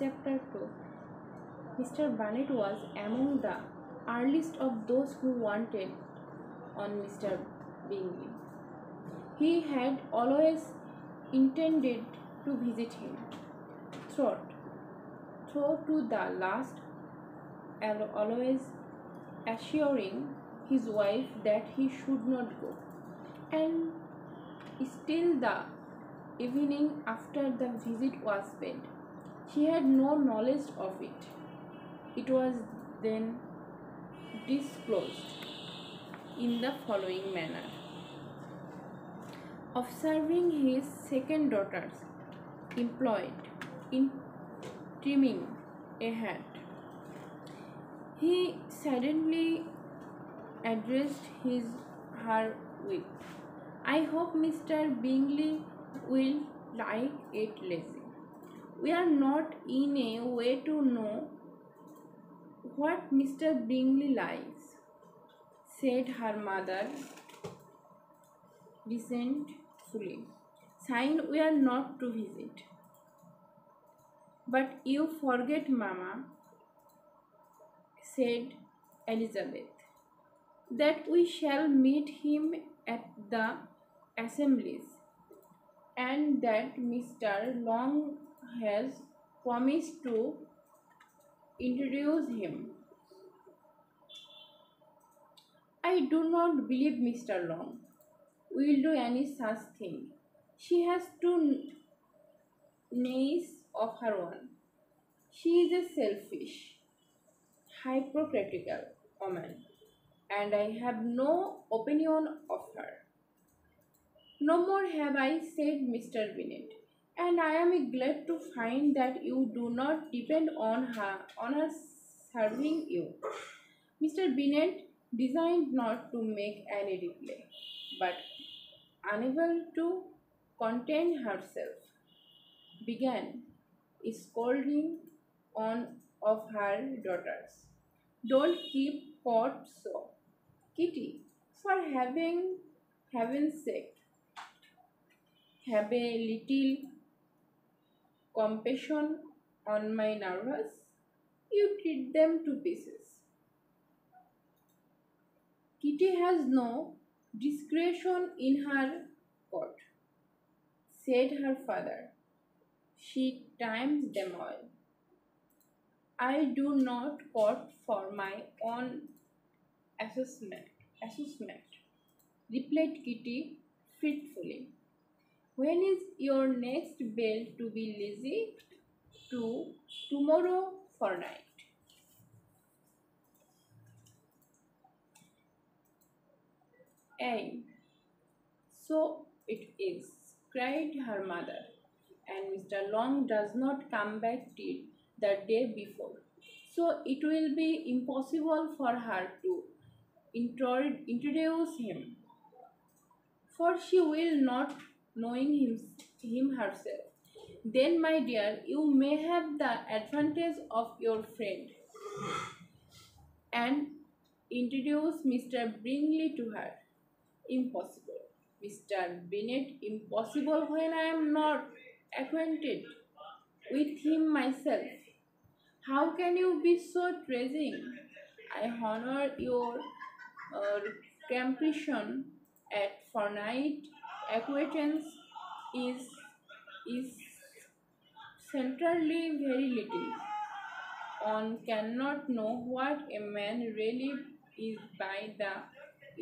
Chapter 2 Mr. Bennet was among the earliest of those who wanted on Mr. Bingley. He had always intended to visit him, through, through to the last, and always assuring his wife that he should not go. And still the evening after the visit was spent, she had no knowledge of it. It was then disclosed in the following manner. Observing his second daughters employed in trimming a hat, he suddenly addressed his her with, I hope Mr. Bingley will like it Lizzy. We are not in a way to know what Mr. Bingley likes, said her mother resentfully. Sign we are not to visit. But you forget, Mamma, said Elizabeth, that we shall meet him at the assemblies and that Mr. Long has promised to introduce him. I do not believe Mr. Long will do any such thing. She has two knees of her own. She is a selfish, hypocritical woman, and I have no opinion of her. No more have I, said Mr. Bennet, and I am glad to find that you do not depend on her on her serving you. Mr. Bennet designed not to make any reply, but unable to contain herself, began scolding on of her daughters. Don't keep caught so, Kitty, for having heaven's sake, have a little compassion on my nerves. You treat them to pieces. Kitty has no discretion in her court, said her father. She times them all. I do not court for my own assessment, assessment, replied Kitty fitfully. When is your next bell to be Lizzy? To tomorrow for night. Ay, so it is, cried her mother, and Mr. Long does not come back till the day before. So it will be impossible for her to introduce him, for she will not knowing him, him herself. Then, my dear, you may have the advantage of your friend and introduce Mr. Bingley to her. Impossible. Mr. Bennet, impossible when I am not acquainted with him myself. How can you be so treasuring? I honor your uh, comprehension at finite acquaintance is is centrally very little. One cannot know what a man really is by the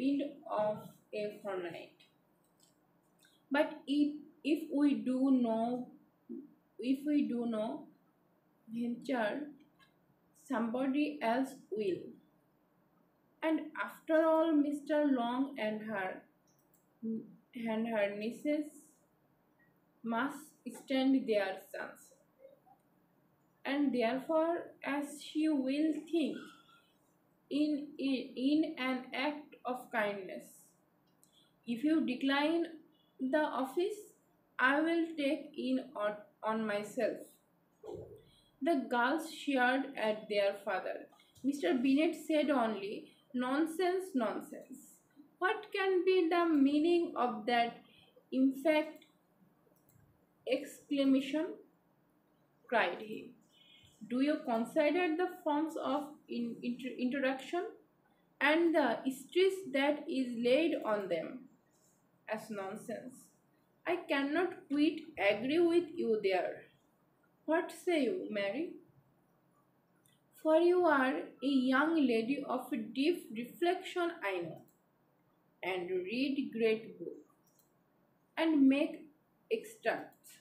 end of a fortnight. But if if we do know if we do know venture somebody else will. And after all Mr. Long and her and her nieces must stand their sons. And therefore, as she will think in, in an act of kindness, if you decline the office, I will take in on, on myself. The girls sheared at their father. Mr. Bennet said only, Nonsense, nonsense. What can be the meaning of that in fact exclamation? cried he. Do you consider the forms of in, inter, introduction and the stress that is laid on them as nonsense? I cannot quite agree with you there. What say you, Mary? For you are a young lady of deep reflection, I know, and read great book and make extracts.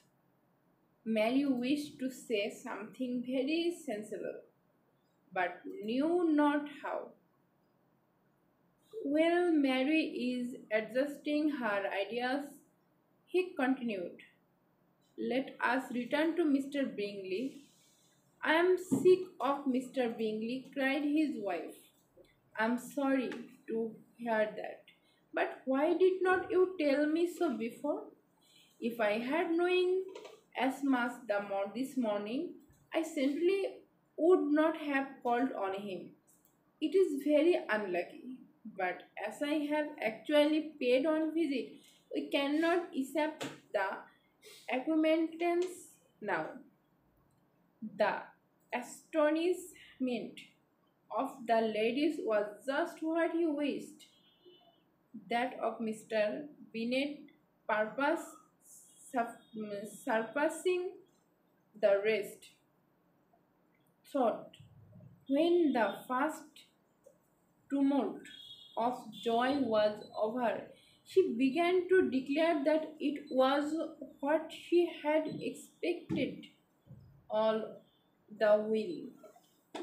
Mary wished to say something very sensible, but knew not how. While Mary is adjusting her ideas, he continued, Let us return to Mr. Bingley. I am sick of Mr. Bingley, cried his wife. I am sorry to hear that. But why did not you tell me so before? If I had known as much the more this morning, I simply would not have called on him. It is very unlucky, but as I have actually paid on visit, we cannot accept the acquaintance now. The astonishment of the ladies was just what he wished. That of Mr. Bennet purpose surpassing the rest. Thought when the first tumult of joy was over, she began to declare that it was what she had expected all the while.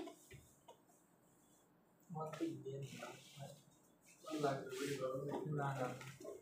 Must be in. Like the river, like